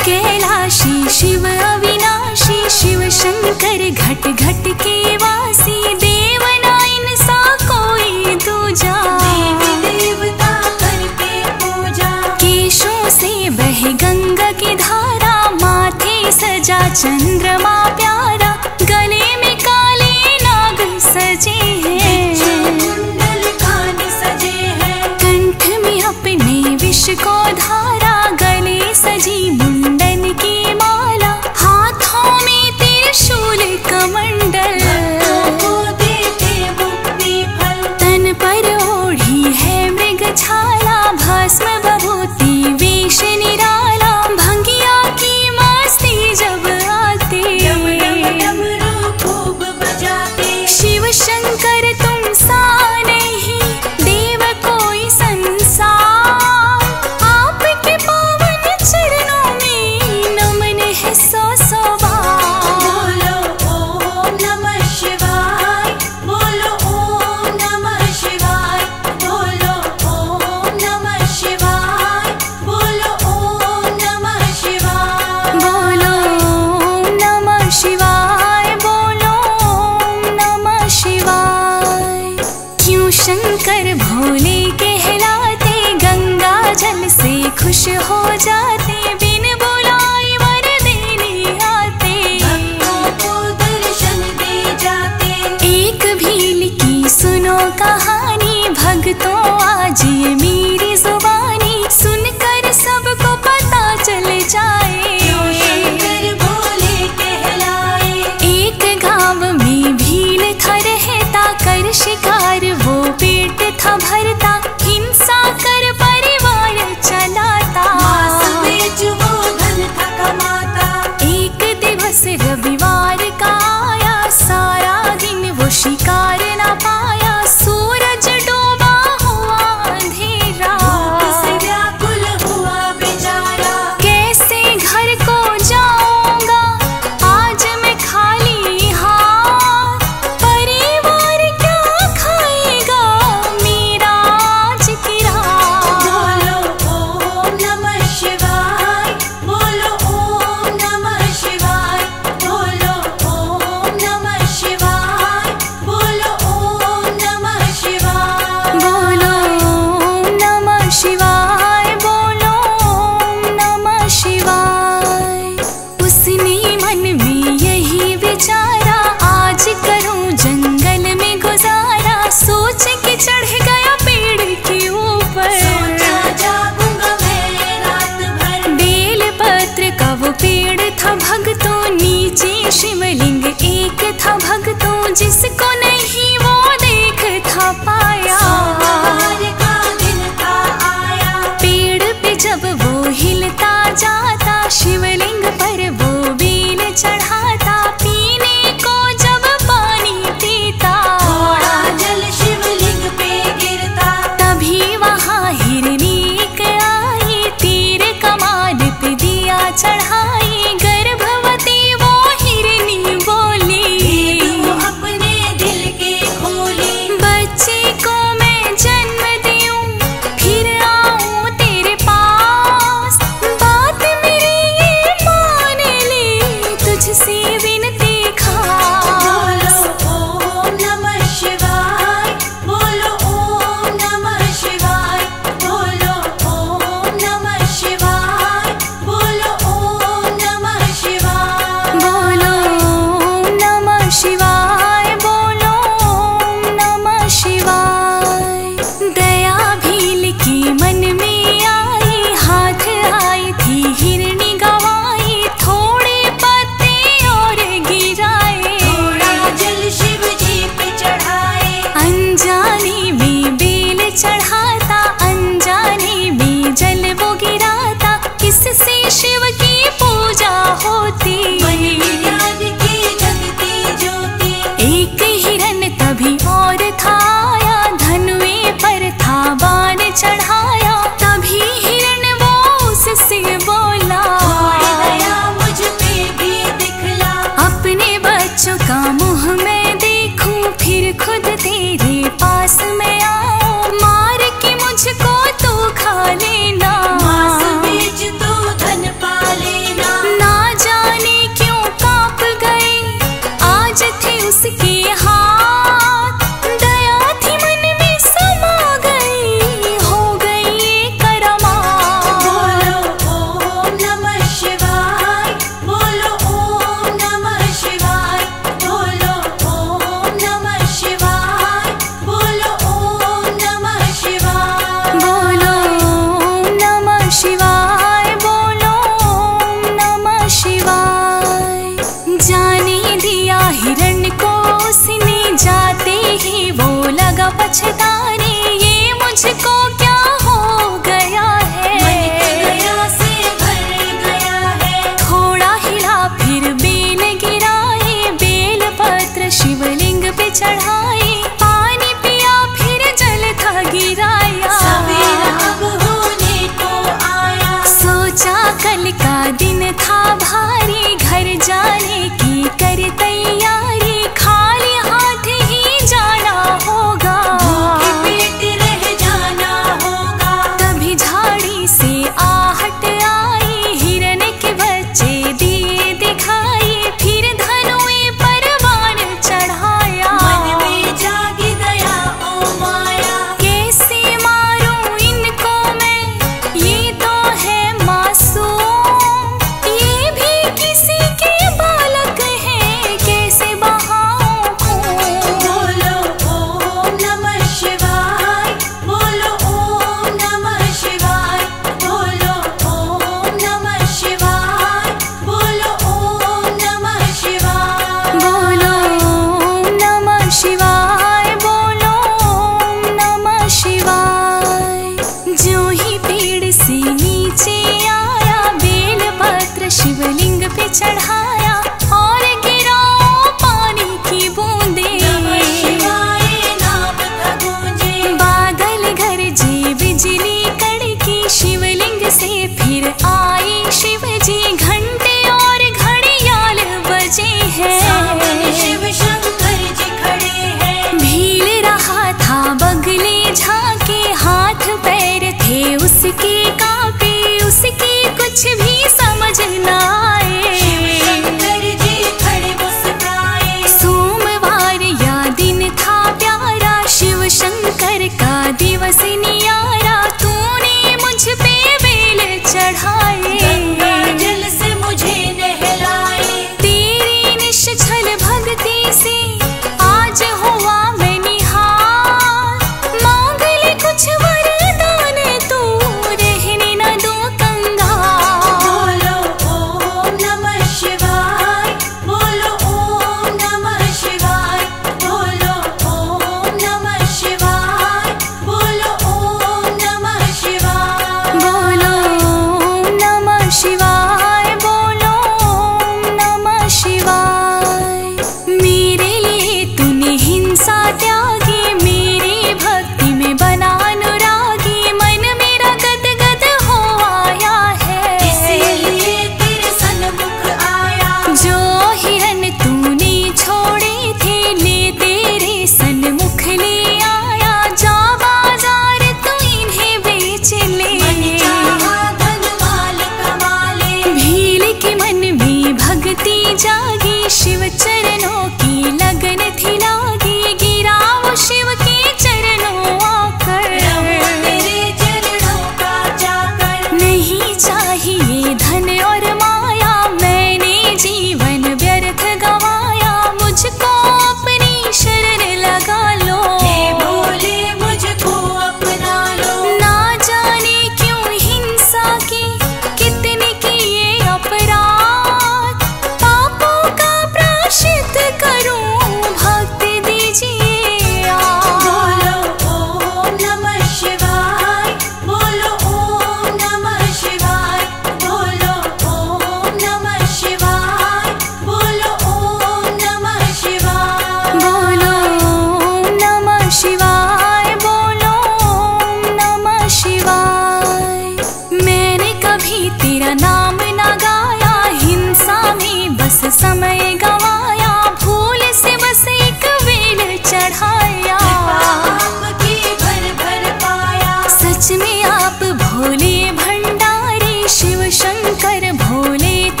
कैलाशी शिव अविनाशी शिव शंकर घट घट के वासी देव ना सा कोई दूजा देवता करते पूजा। केशों से बह गंगा की धारा माथे सजा चंद्रमा प्यार। 차 शंकर भोले कहलाते, गंगा जल से खुश हो जाते, बिन बुलाए वर देने आते। को दर्शन दे जाते एक भील की सुनो कहानी भगतों आज मी है पछताने and high. भक्ति से